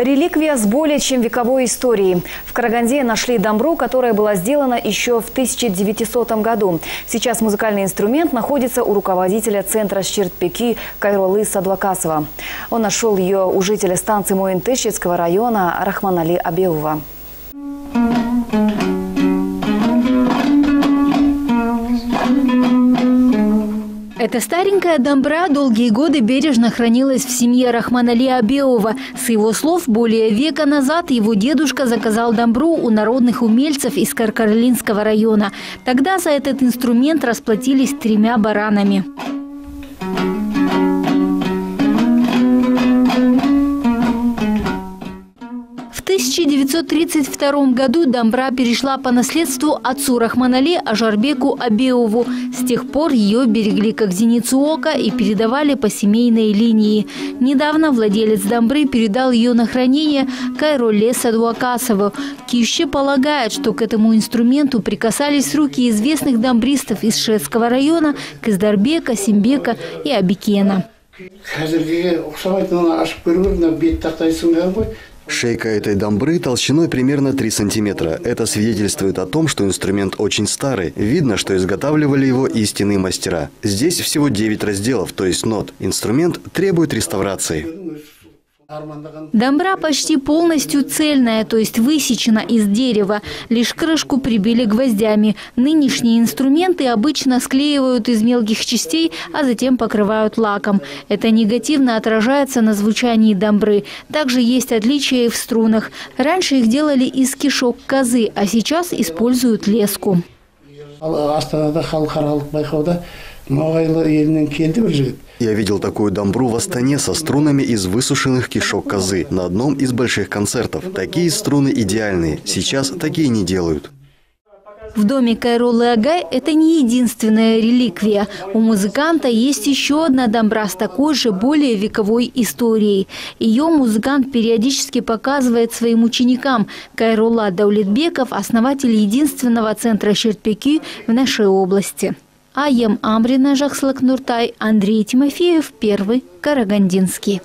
Реликвия с более чем вековой историей. В Караганде нашли дамбру, которая была сделана еще в 1900 году. Сейчас музыкальный инструмент находится у руководителя центра Щертпеки Кайролы Садвакасова. Он нашел ее у жителя станции Моинтыщицкого района Рахманали Абеува. Эта старенькая домбра долгие годы бережно хранилась в семье Рахманали Абеова. С его слов, более века назад его дедушка заказал домбру у народных умельцев из Каркаролинского района. Тогда за этот инструмент расплатились тремя баранами. 1932 году Домбра перешла по наследству отцу Рахманале Ажарбеку Абеову. С тех пор ее берегли как зеницу ока и передавали по семейной линии. Недавно владелец Домбры передал ее на хранение Кайроле Садуакасову. Кище полагает, что к этому инструменту прикасались руки известных домбристов из Шетского района Каздарбека, Симбека и Абикена. Шейка этой дамбры толщиной примерно 3 сантиметра. Это свидетельствует о том, что инструмент очень старый. Видно, что изготавливали его истинные мастера. Здесь всего 9 разделов, то есть нот. Инструмент требует реставрации. Домбра почти полностью цельная, то есть высечена из дерева. Лишь крышку прибили гвоздями. Нынешние инструменты обычно склеивают из мелких частей, а затем покрывают лаком. Это негативно отражается на звучании домбры. Также есть отличия и в струнах. Раньше их делали из кишок козы, а сейчас используют леску. Я видел такую дамбру в Астане со струнами из высушенных кишок козы на одном из больших концертов. Такие струны идеальные. Сейчас такие не делают. В доме Кайролы Агай это не единственная реликвия. У музыканта есть еще одна домбра с такой же более вековой историей. Ее музыкант периодически показывает своим ученикам. Кайрула Даулетбеков – основатель единственного центра Щертпеки в нашей области. Аем Амрина Жакслак Нуртай, Андрей Тимофеев, Первый, Карагандинский.